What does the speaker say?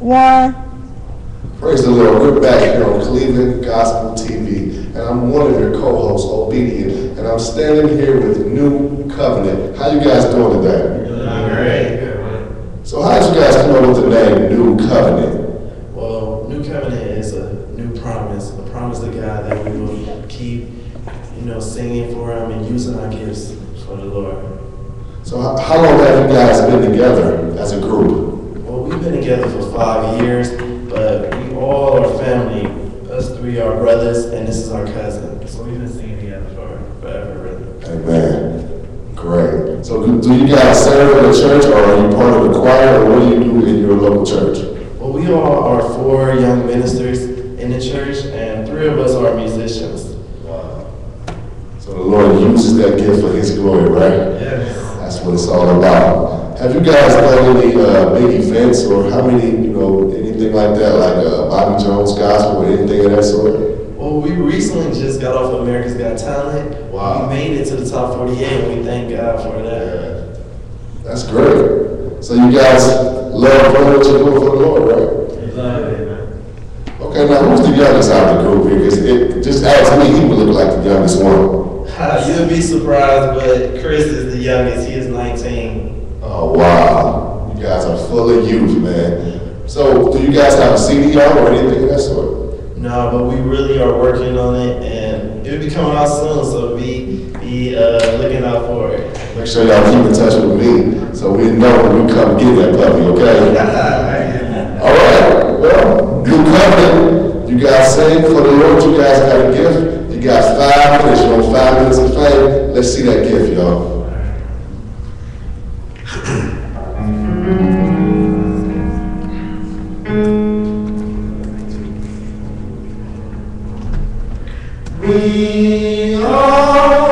one. Praise the Lord. We're back here on Cleveland Gospel TV, and I'm one of your co-hosts, Obedient, and I'm standing here with Nu Covenant. How you guys doing today? So how did you guys come up with the name Nu Covenant? Well, Nu Covenant is a new promise, a promise to God that we will keep, you know, singing for Him and using our gifts for the Lord. So how, how long have you guys been together as a group? Been together for five years, but we all are family. Us three are brothers, and this is our cousin. So we've been singing together for forever, really. Amen. Great. So do, do you guys serve in the church, or are you part of the choir, or what do you do in your local church? Well, we all are four young ministers in the church, and three of us are musicians. Wow. So the Lord uses that gift for His glory, right? Yes. That's what it's all about. Have you guys done any uh, big events or how many, you know, anything like that, like uh, Bobby Jones Gospel or anything of that sort? Well, we recently just got off of America's Got Talent. Wow. We made it to the top 48, and we thank God for that. That's great. So you guys love doing what you're doing for the Lord, right? We love it, man. Okay, now who's the youngest out of the group here? 'Cause it, just ask me, he would look like the youngest one. You'll be surprised, but Chris is the youngest. He is 19. Oh, wow. You guys are full of youth, man. So do you guys have a CD out or anything of that sort? No, but we really are working on it, and it'll be coming out soon, so be, be uh, looking out for it. Make sure y'all keep in touch with me so we know when we come get that puppy, okay? All right, well, Nu covenant. You guys sing for the Lord. You guys got a gift. You got five minutes. You know, five minutes of fame. Let's see that gift, y'all. We are